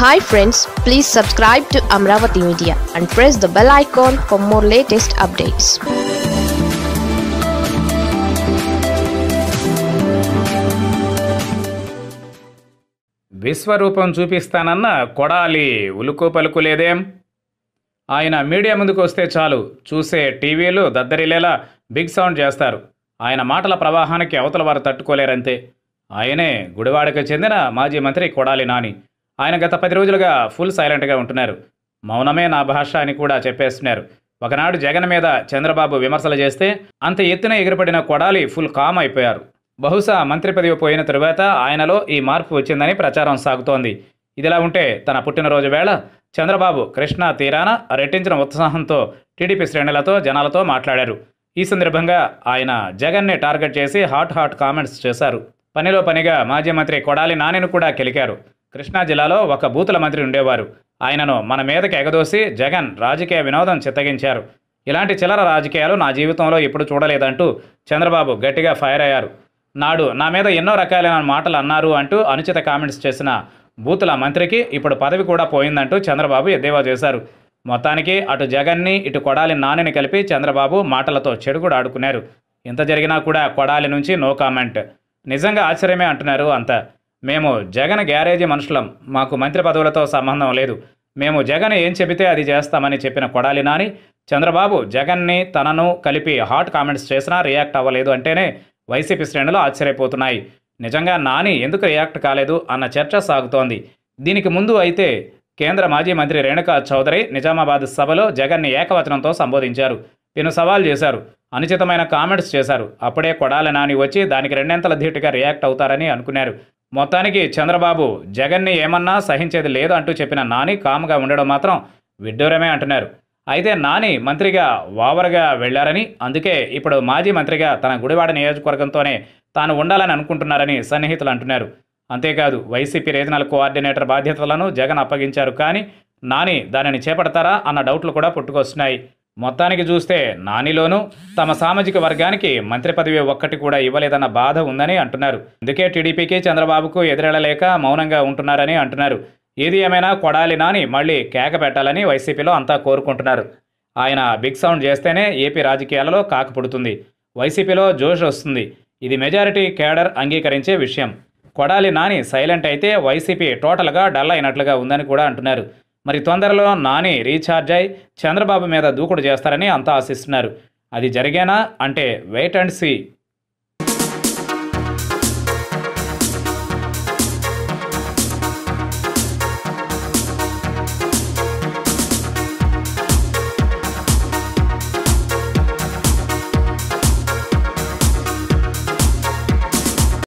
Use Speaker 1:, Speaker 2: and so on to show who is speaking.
Speaker 1: Hi friends please subscribe to Amaravati media and press the bell icon for more latest updates
Speaker 2: విశ్వరూపం చూపిస్తానన్న కొడాలి ఉలుకు పలుకు లేదేం. ఆయన media ముందుకు వస్తే చాలు చూసే టీవీలు దద్దరిల్లేలా బిగ్ సౌండ్ చేస్తారు. ఆయన మాటల ప్రవాహానికి అవతల వారు తట్టుకోలేరంతే. ఆయనే గుడివాడకు చెందిన మాజీ మంత్రి కొడాలి నాని. ఆయన గత పది రోజులుగా ఫుల్ సైలెంట్గా ఉంటున్నారు. మౌనమే నా భాష అని కూడా చెప్పేస్తున్నారు. ఒకనాడు జగన్ మీద చంద్రబాబు విమర్శలు చేస్తే అంత ఎత్తున ఎగిరిపడిన కొడాలి ఫుల్ కామ్ అయిపోయారు. బహుశా మంత్రి పదవి పోయిన తరువాత ఆయనలో ఈ మార్పు వచ్చిందని ప్రచారం సాగుతోంది. ఇదిలా ఉంటే తన పుట్టినరోజు వేళ చంద్రబాబు కృష్ణా తీరాన రెట్టించిన ఉత్సాహంతో టీడీపీ శ్రేణులతో జనాలతో మాట్లాడారు. ఈ సందర్భంగా ఆయన జగన్ని టార్గెట్ చేసి హాట్ హాట్ కామెంట్స్ చేశారు. పనిలో పనిగా మాజీ మంత్రి కొడాలి నానిను కూడా కెలికారు. కృష్ణా జిల్లాలో ఒక బూతుల మంత్రి ఉండేవారు. ఆయనను మన మీదకి ఎగదోసి జగన్ రాజకీయ వినోదం చిత్తగించారు. ఇలాంటి చిల్లర రాజకీయాలు నా జీవితంలో ఎప్పుడు చూడలేదంటూ చంద్రబాబు గట్టిగా ఫైర్ అయ్యారు. నాడు నా మీద ఎన్నో రకాలైన మాటలు అన్నారు అంటూ అనుచిత కామెంట్స్ చేసిన బూతుల మంత్రికి ఇప్పుడు పదవి కూడా పోయిందంటూ చంద్రబాబు ఎద్దేవా చేశారు. మొత్తానికి అటు జగన్ని ఇటు కొడాలి నానిని కలిపి చంద్రబాబు మాటలతో చెడుగుడు ఆడుకున్నారు. ఇంత జరిగినా కూడా కొడాలి నుంచి నో కామెంట్. నిజంగా ఆశ్చర్యమే అంటున్నారు అంతా. మేము జగన్ గ్యారేజీ మనుషులం. మాకు మంత్రి పదవులతో సంబంధం లేదు. మేము జగన్ ఏం చెబితే అది చేస్తామని చెప్పిన కొడాలి నాని చంద్రబాబు జగన్ని తనను కలిపి హాట్ కామెంట్స్ చేసినా రియాక్ట్ అవ్వలేదు అంటేనే వైసీపీ శ్రేణులు ఆశ్చర్యపోతున్నాయి. నిజంగా నాని ఎందుకు రియాక్ట్ కాలేదు? అన్న చర్చ సాగుతోంది. దీనికి ముందు అయితే కేంద్ర మాజీ మంత్రి రేణుకా చౌదరి నిజామాబాద్ సభలో జగన్ని ఏకవచనంతో సంబోధించారు. పెను సవాల్ చేశారు. అనుచితమైన కామెంట్స్ చేశారు. అప్పుడే కొడాలి నాని వచ్చి దానికి రెండెంతల ధీటుగా రియాక్ట్ అవుతారని అనుకున్నారు. మొత్తానికి చంద్రబాబు జగన్ని ఏమన్నా సహించేది లేదు అంటూ చెప్పిన నాని కామ్గా ఉండడం మాత్రం విడ్డూరమే అంటున్నారు. అయితే నాని మంత్రిగా ఓవర్గా వెళ్ళారని అందుకే ఇప్పుడు మాజీ మంత్రిగా తన గుడివాడ నియోజకవర్గంతోనే తాను ఉండాలని అనుకుంటున్నారని సన్నిహితులు అంటున్నారు. అంతేకాదు వైసీపీ రీజనల్ కోఆర్డినేటర్ బాధ్యతలను జగన్ అప్పగించారు కానీ నాని దానిని చేపడతారా అన్న డౌట్లు కూడా పుట్టుకొస్తున్నాయి. మొత్తానికి చూస్తే నానిలోనూ తమ సామాజిక వర్గానికి మంత్రి పదవి ఒక్కటి కూడా ఇవ్వలేదన్న బాధ ఉందని అంటున్నారు. అందుకే టీడీపీకి చంద్రబాబుకు ఎదురెళ్ళలేక మౌనంగా ఉంటున్నారని అంటున్నారు. ఏది ఏమైనా కొడాలి నాని మళ్ళీ కేక పెట్టాలని వైసీపీలో అంతా కోరుకుంటున్నారు. ఆయన బిగ్ సౌండ్ చేస్తేనే ఏపీ రాజకీయాలలో కాక పుడుతుంది. వైసీపీలో జోష్ వస్తుంది. ఇది మెజారిటీ కేడర్ అంగీకరించే విషయం. కొడాలి నాని సైలెంట్ అయితే వైసీపీ టోటల్గా డల్ అయినట్లుగా ఉందని కూడా అంటున్నారు. మరి తొందరలో నాని రీఛార్జ్ అయి చంద్రబాబు మీద దూకుడు చేస్తారని అంతా ఆశిస్తున్నారు. అది జరిగేనా? అంటే వెయిట్ అండ్ సీ